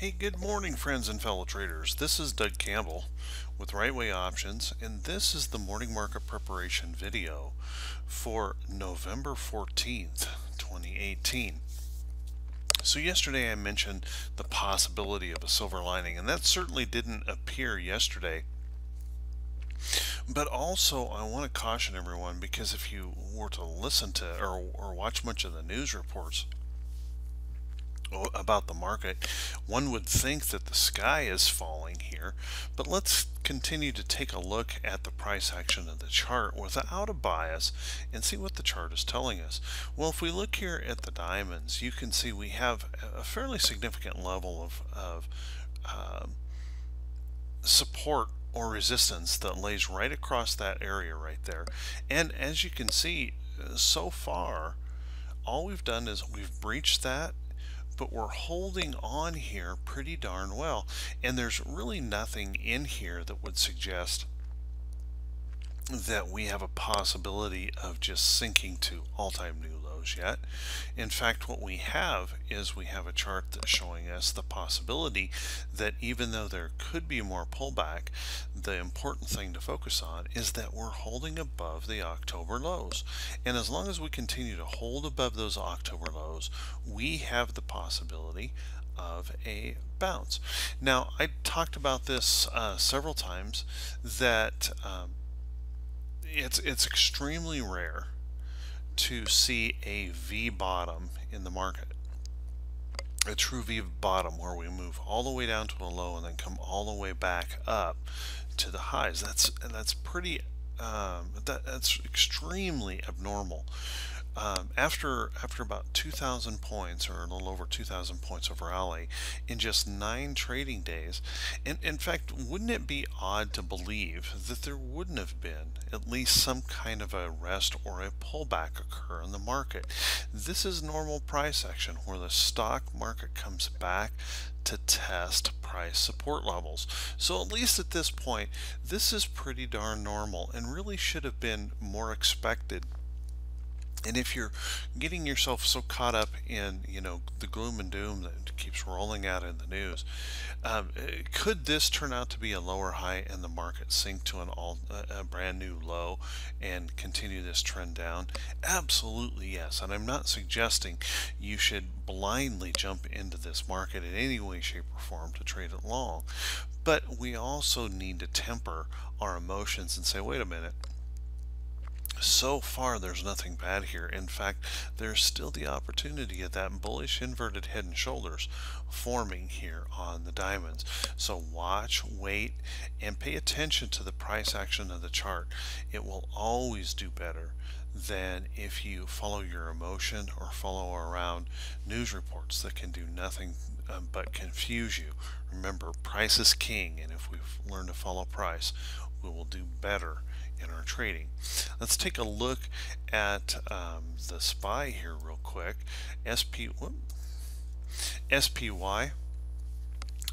Hey, good morning, friends and fellow traders. This is Doug Campbell with Right Way Options, and this is the morning market preparation video for November 14th, 2018. So, yesterday I mentioned the possibility of a silver lining, and that certainly didn't appear yesterday. But also, I want to caution everyone because if you were to listen to or, or watch much of the news reports, about the market, one would think that the sky is falling here, but let's continue to take a look at the price action of the chart without a bias and see what the chart is telling us. Well, if we look here at the diamonds, you can see we have a fairly significant level of, of uh, support or resistance that lays right across that area right there. And as you can see, so far, all we've done is we've breached that but we're holding on here pretty darn well. And there's really nothing in here that would suggest that we have a possibility of just sinking to all-time new lows yet. In fact, what we have is we have a chart that's showing us the possibility that even though there could be more pullback, the important thing to focus on is that we're holding above the October lows. And as long as we continue to hold above those October lows, we have the possibility of a bounce. Now, I talked about this uh, several times that um, it's it's extremely rare to see a V bottom in the market. A true V bottom where we move all the way down to a low and then come all the way back up to the highs. That's that's pretty um, that, that's extremely abnormal. Um, after after about 2,000 points or a little over 2,000 points of rally in just nine trading days, and in fact, wouldn't it be odd to believe that there wouldn't have been at least some kind of a rest or a pullback occur in the market? This is normal price action where the stock market comes back to test price support levels. So at least at this point, this is pretty darn normal and really should have been more expected and if you're getting yourself so caught up in, you know, the gloom and doom that keeps rolling out in the news, um, could this turn out to be a lower high and the market sink to an all a brand new low and continue this trend down? Absolutely yes. And I'm not suggesting you should blindly jump into this market in any way, shape, or form to trade it long. But we also need to temper our emotions and say, wait a minute so far there's nothing bad here. In fact, there's still the opportunity of that bullish inverted head and shoulders forming here on the diamonds. So watch, wait, and pay attention to the price action of the chart. It will always do better than if you follow your emotion or follow around news reports that can do nothing um, but confuse you. Remember, price is king, and if we've learned to follow price, we will do better in our trading. Let's take a look at um, the SPY here real quick. SP, whoop, SPY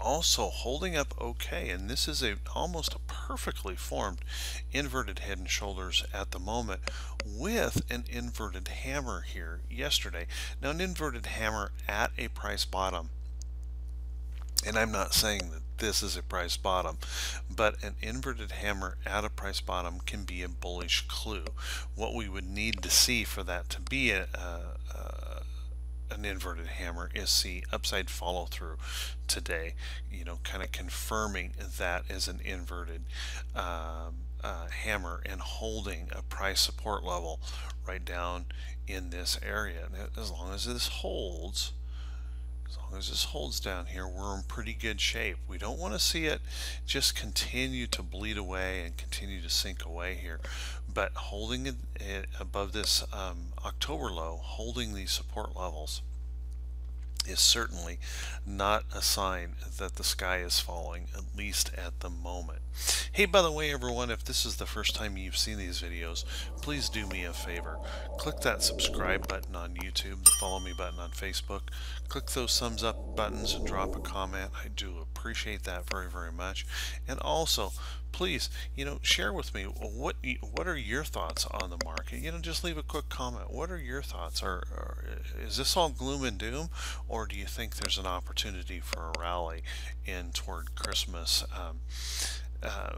also holding up okay and this is a almost a perfectly formed inverted head and shoulders at the moment with an inverted hammer here yesterday now an inverted hammer at a price bottom and I'm not saying that this is a price bottom, but an inverted hammer at a price bottom can be a bullish clue. What we would need to see for that to be a, a, a an inverted hammer is see upside follow through today, you know, kind of confirming that as an inverted um, uh, hammer and holding a price support level right down in this area. And as long as this holds, as long as this holds down here, we're in pretty good shape. We don't want to see it just continue to bleed away and continue to sink away here. But holding it, above this um, October low, holding these support levels, is certainly not a sign that the sky is falling, at least at the moment. Hey, by the way, everyone, if this is the first time you've seen these videos, please do me a favor. Click that subscribe button on YouTube, the follow me button on Facebook. Click those thumbs up buttons and drop a comment. I do appreciate that very, very much. And also, please, you know, share with me what what are your thoughts on the market. You know, just leave a quick comment. What are your thoughts? Are, are is this all gloom and doom, or do you think there's an opportunity for a rally in toward Christmas? Um, uh,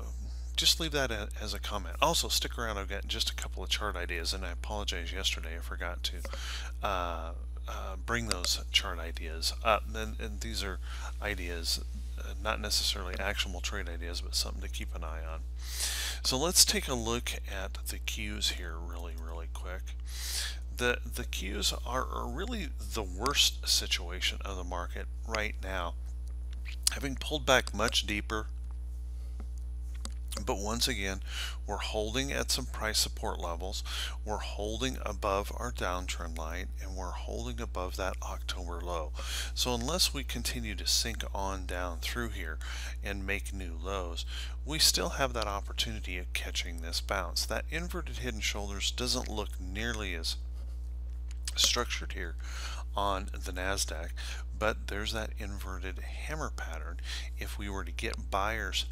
just leave that as a comment. Also, stick around. I've got just a couple of chart ideas, and I apologize. Yesterday, I forgot to. Uh, uh, bring those chart ideas up. And, and these are ideas not necessarily actionable trade ideas, but something to keep an eye on. So let's take a look at the cues here really, really quick. The, the cues are, are really the worst situation of the market right now. Having pulled back much deeper but once again, we're holding at some price support levels. We're holding above our downtrend line and we're holding above that October low. So unless we continue to sink on down through here and make new lows, we still have that opportunity of catching this bounce. That inverted head and shoulders doesn't look nearly as structured here on the NASDAQ, but there's that inverted hammer pattern. If we were to get buyers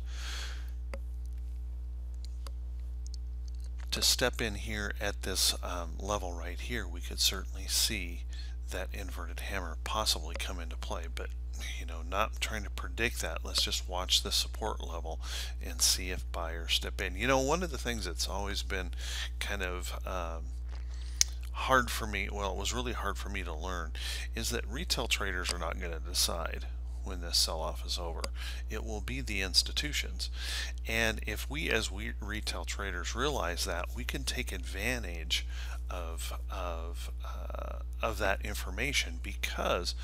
to step in here at this um, level right here, we could certainly see that inverted hammer possibly come into play. But you know, not trying to predict that. Let's just watch the support level and see if buyers step in. You know, one of the things that's always been kind of um, hard for me, well, it was really hard for me to learn, is that retail traders are not going to decide when this sell-off is over. It will be the institutions. And if we as we retail traders realize that, we can take advantage of, of, uh, of that information because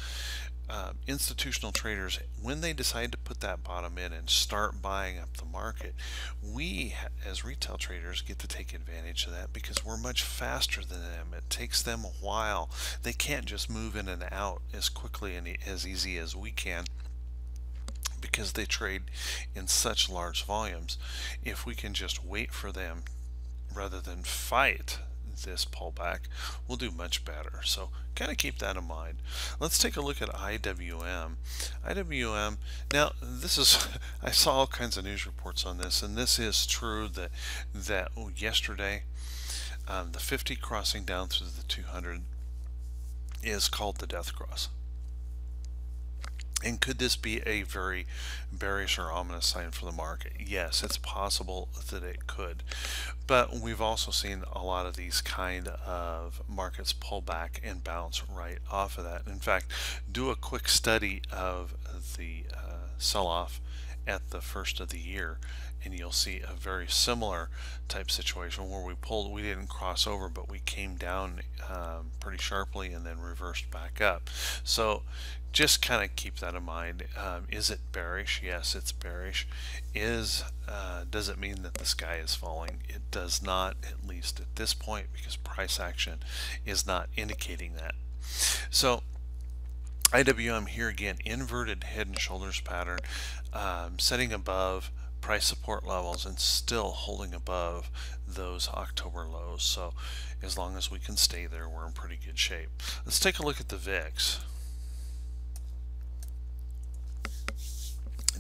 uh, institutional traders, when they decide to put that bottom in and start buying up the market, we as retail traders get to take advantage of that because we're much faster than them. It takes them a while. They can't just move in and out as quickly and as easy as we can because they trade in such large volumes. If we can just wait for them rather than fight this pullback, we'll do much better. So kind of keep that in mind. Let's take a look at IWM. IWM, now this is, I saw all kinds of news reports on this, and this is true that, that oh, yesterday, um, the 50 crossing down through the 200 is called the death cross. And could this be a very bearish or ominous sign for the market? Yes, it's possible that it could. But we've also seen a lot of these kind of markets pull back and bounce right off of that. In fact, do a quick study of the uh, sell-off at the first of the year and you'll see a very similar type situation where we pulled we didn't cross over but we came down um, pretty sharply and then reversed back up so just kind of keep that in mind. Um, is it bearish? Yes, it's bearish. Is uh, does it mean that the sky is falling? It does not, at least at this point, because price action is not indicating that. So IWM here again, inverted head and shoulders pattern, um, setting above price support levels and still holding above those October lows. So as long as we can stay there, we're in pretty good shape. Let's take a look at the VIX.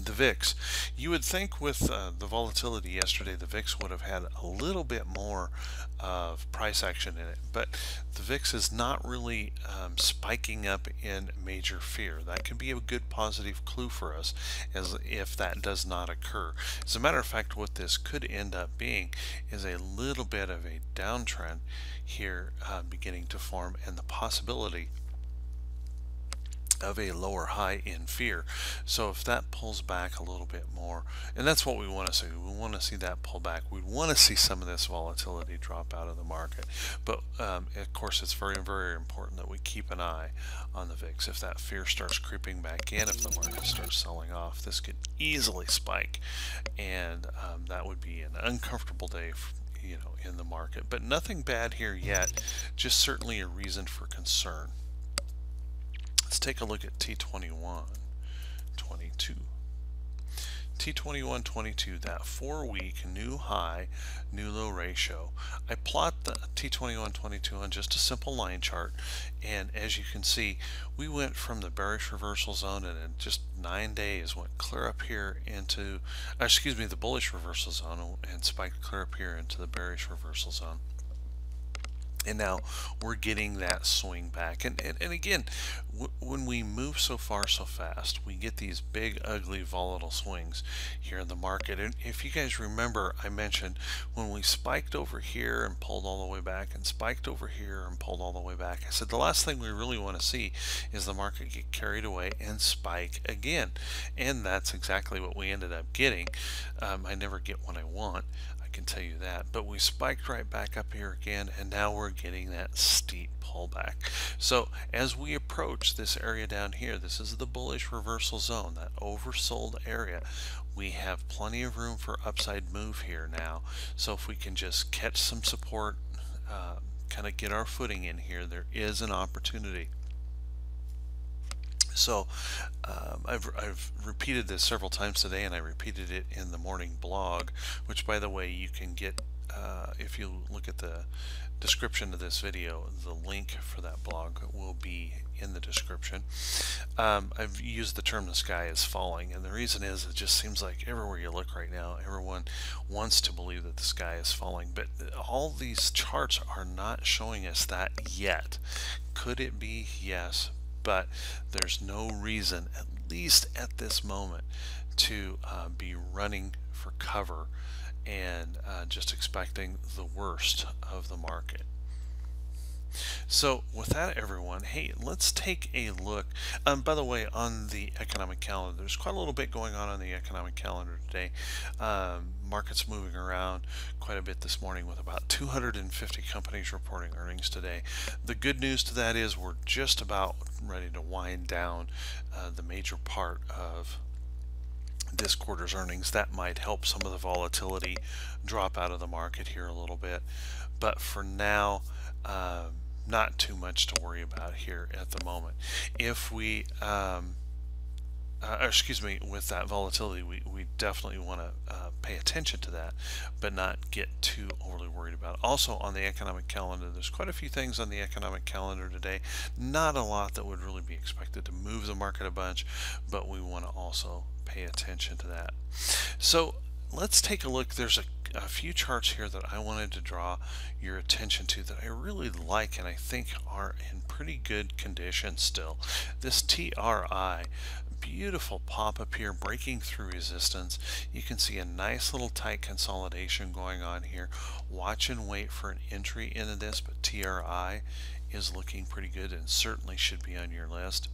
The VIX. You would think with uh, the volatility yesterday, the VIX would have had a little bit more of price action in it, but the VIX is not really um, spiking up in major fear. That can be a good positive clue for us as if that does not occur. As a matter of fact, what this could end up being is a little bit of a downtrend here uh, beginning to form and the possibility of a lower high in fear. So if that pulls back a little bit more, and that's what we want to see, we want to see that pull back. We want to see some of this volatility drop out of the market. But um, of course, it's very, very important that we keep an eye on the VIX. If that fear starts creeping back in, if the market starts selling off, this could easily spike, and um, that would be an uncomfortable day. For, you know, in the market, but nothing bad here yet. Just certainly a reason for concern. Let's take a look at T21, 22. T2122, that four week new high, new low ratio. I plot the T2122 on just a simple line chart and as you can see we went from the bearish reversal zone and in just nine days went clear up here into, uh, excuse me, the bullish reversal zone and spiked clear up here into the bearish reversal zone and now we're getting that swing back. And, and, and again when we move so far so fast we get these big ugly volatile swings here in the market. And if you guys remember I mentioned when we spiked over here and pulled all the way back and spiked over here and pulled all the way back I said the last thing we really want to see is the market get carried away and spike again. And that's exactly what we ended up getting. Um, I never get what I want can tell you that. But we spiked right back up here again, and now we're getting that steep pullback. So as we approach this area down here, this is the bullish reversal zone, that oversold area. We have plenty of room for upside move here now. So if we can just catch some support, uh, kind of get our footing in here, there is an opportunity. So um, I've, I've repeated this several times today and I repeated it in the morning blog, which by the way you can get uh, if you look at the description of this video, the link for that blog will be in the description. Um, I've used the term the sky is falling and the reason is it just seems like everywhere you look right now everyone wants to believe that the sky is falling but all these charts are not showing us that yet. Could it be? Yes, but there's no reason, at least at this moment, to uh, be running for cover and uh, just expecting the worst of the market. So with that everyone, hey, let's take a look. Um, by the way, on the economic calendar, there's quite a little bit going on on the economic calendar today. Um, markets moving around quite a bit this morning with about 250 companies reporting earnings today. The good news to that is we're just about ready to wind down uh, the major part of this quarter's earnings. That might help some of the volatility drop out of the market here a little bit. But for now, um, not too much to worry about here at the moment. If we, um, uh, excuse me, with that volatility, we, we definitely want to uh, pay attention to that, but not get too overly worried about it. Also on the economic calendar, there's quite a few things on the economic calendar today. Not a lot that would really be expected to move the market a bunch, but we want to also pay attention to that. So let's take a look. There's a a few charts here that I wanted to draw your attention to that I really like and I think are in pretty good condition still. This TRI, beautiful pop up here breaking through resistance. You can see a nice little tight consolidation going on here. Watch and wait for an entry into this, but TRI is looking pretty good and certainly should be on your list.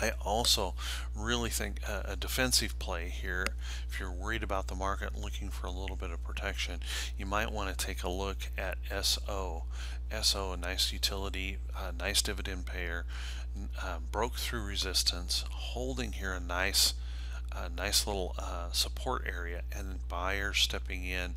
I also really think a, defensive play here, if you're worried about the market looking for a little bit of protection, you might want to take a look at SO. SO, a nice utility, a nice dividend payer, uh, broke through resistance, holding here a nice a nice little uh, support area and buyers stepping in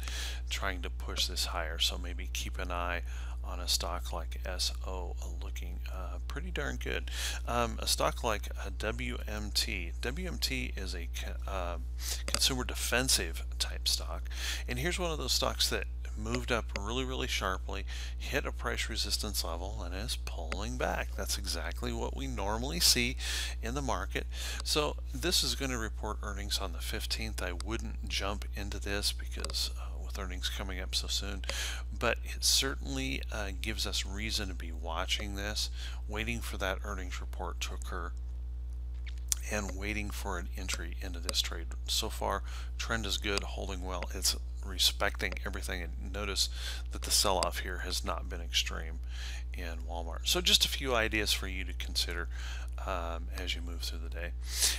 trying to push this higher so maybe keep an eye on a stock like SO looking uh, pretty darn good. Um, a stock like a WMT. WMT is a uh, consumer defensive type stock. And here's one of those stocks that moved up really, really sharply, hit a price resistance level, and is pulling back. That's exactly what we normally see in the market. So this is going to report earnings on the 15th. I wouldn't jump into this because uh, with earnings coming up so soon, but it certainly uh, gives us reason to be watching this, waiting for that earnings report to occur and waiting for an entry into this trade. So far, trend is good, holding well. It's respecting everything and notice that the sell-off here has not been extreme in Walmart. So just a few ideas for you to consider um, as you move through the day.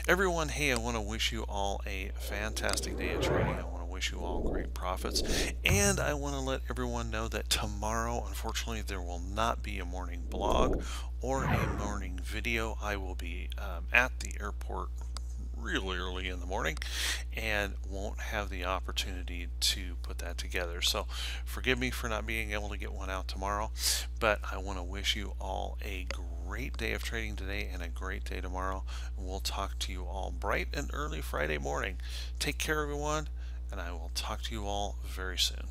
Everyone, hey, I want to wish you all a fantastic day of trading. I want to wish you all great profits. And I want to let everyone know that tomorrow, unfortunately, there will not be a morning blog or a morning video. I will be um, at the airport really early in the morning and won't have the opportunity to put that together. So forgive me for not being able to get one out tomorrow, but I want to wish you all a great day of trading today and a great day tomorrow. We'll talk to you all bright and early Friday morning. Take care, everyone, and I will talk to you all very soon.